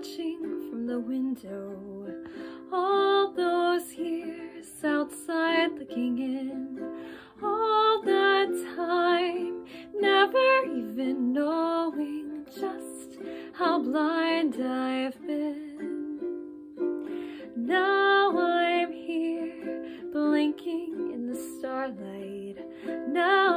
watching from the window. All those years outside looking in. All that time, never even knowing just how blind I've been. Now I'm here, blinking in the starlight. Now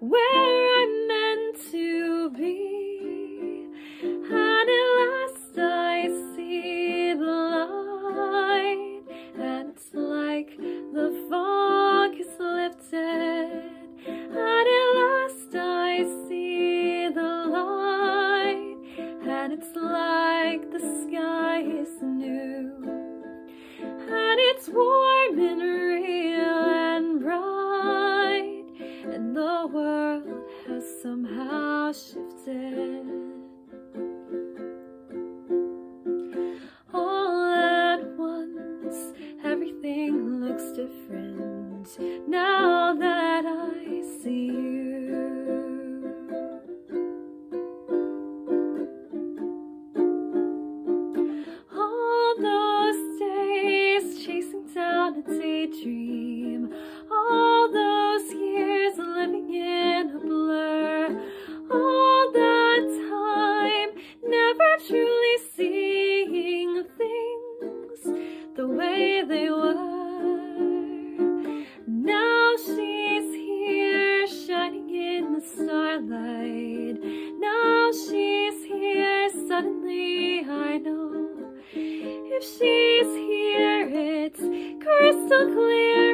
where I'm meant to be. And at last I see the light, and it's like the fog is lifted. And at last I see the light, and it's like the sky is new. And it's warm and the world has somehow shifted. All at once, everything looks different now they were. Now she's here shining in the starlight. Now she's here, suddenly I know. If she's here, it's crystal clear.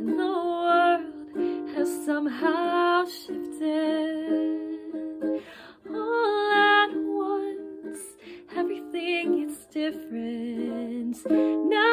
And the world has somehow shifted. All at once, everything is different now.